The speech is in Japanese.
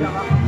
Yalan.